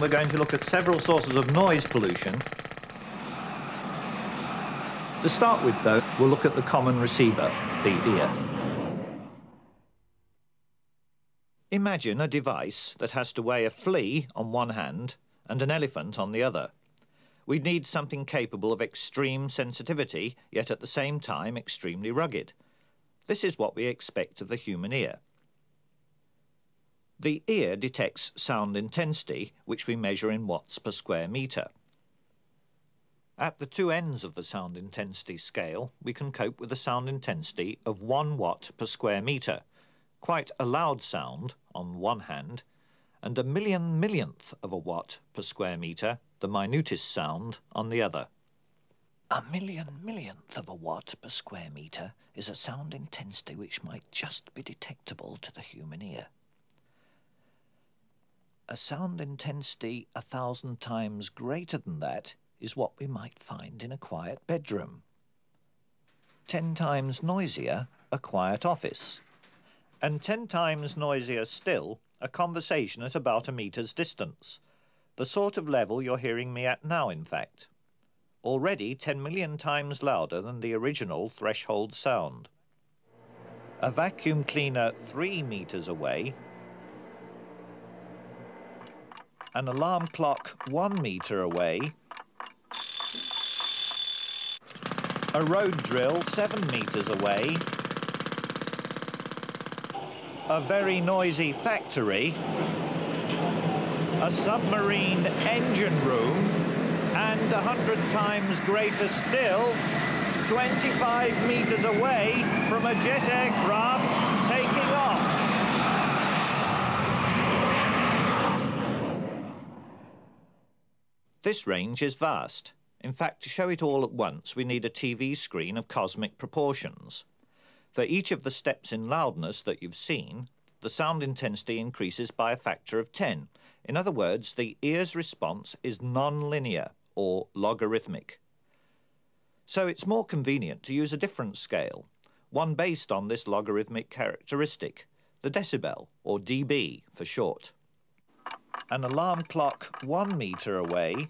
we're going to look at several sources of noise pollution. To start with, though, we'll look at the common receiver, the ear. Imagine a device that has to weigh a flea on one hand and an elephant on the other. We'd need something capable of extreme sensitivity, yet at the same time extremely rugged. This is what we expect of the human ear. The ear detects sound intensity, which we measure in watts per square metre. At the two ends of the sound intensity scale, we can cope with a sound intensity of 1 watt per square metre, quite a loud sound on one hand, and a million millionth of a watt per square metre the minutest sound on the other. A million millionth of a watt per square metre is a sound intensity which might just be detectable to the human ear. A sound intensity a thousand times greater than that is what we might find in a quiet bedroom. Ten times noisier, a quiet office. And ten times noisier still, a conversation at about a metre's distance, the sort of level you're hearing me at now, in fact. Already 10 million times louder than the original threshold sound. A vacuum cleaner three metres away, an alarm clock one metre away, a road drill seven metres away, a very noisy factory, a submarine engine room, and a hundred times greater still, 25 meters away from a jet aircraft taking off. This range is vast. In fact, to show it all at once, we need a TV screen of cosmic proportions. For each of the steps in loudness that you've seen, the sound intensity increases by a factor of 10, in other words, the ear's response is non-linear or logarithmic. So it's more convenient to use a different scale, one based on this logarithmic characteristic, the decibel, or dB for short. An alarm clock one metre away,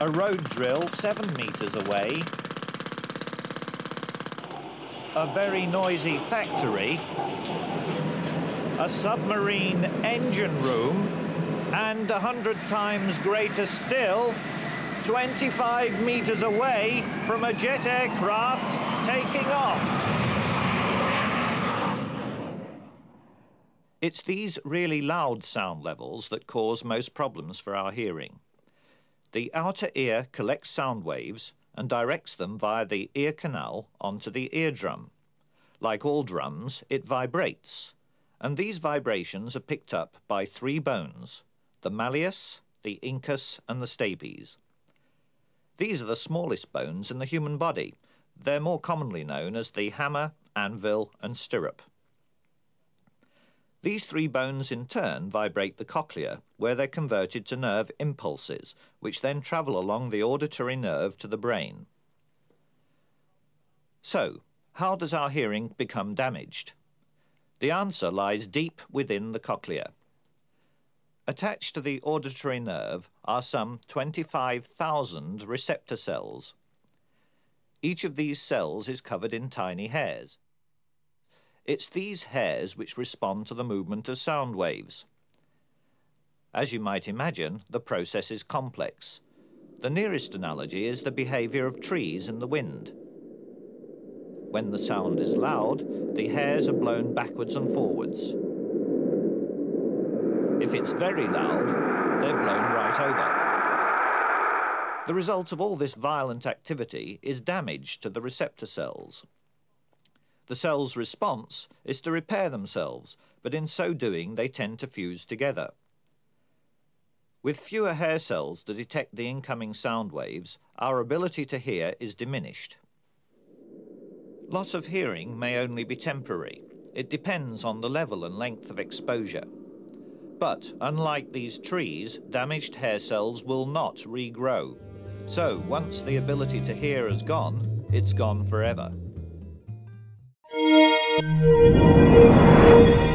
a road drill seven metres away, a very noisy factory, a submarine engine room, and a hundred times greater still, 25 meters away from a jet aircraft taking off. It's these really loud sound levels that cause most problems for our hearing. The outer ear collects sound waves and directs them via the ear canal onto the eardrum. Like all drums, it vibrates, and these vibrations are picked up by three bones, the malleus, the incus and the stapes. These are the smallest bones in the human body. They're more commonly known as the hammer, anvil and stirrup. These three bones in turn vibrate the cochlea, where they're converted to nerve impulses, which then travel along the auditory nerve to the brain. So, how does our hearing become damaged? The answer lies deep within the cochlea. Attached to the auditory nerve are some 25,000 receptor cells. Each of these cells is covered in tiny hairs. It's these hairs which respond to the movement of sound waves. As you might imagine, the process is complex. The nearest analogy is the behaviour of trees in the wind. When the sound is loud, the hairs are blown backwards and forwards. If it's very loud, they're blown right over. The result of all this violent activity is damage to the receptor cells. The cell's response is to repair themselves, but in so doing they tend to fuse together. With fewer hair cells to detect the incoming sound waves, our ability to hear is diminished. Loss of hearing may only be temporary. It depends on the level and length of exposure. But, unlike these trees, damaged hair cells will not regrow. So, once the ability to hear is gone, it's gone forever. Música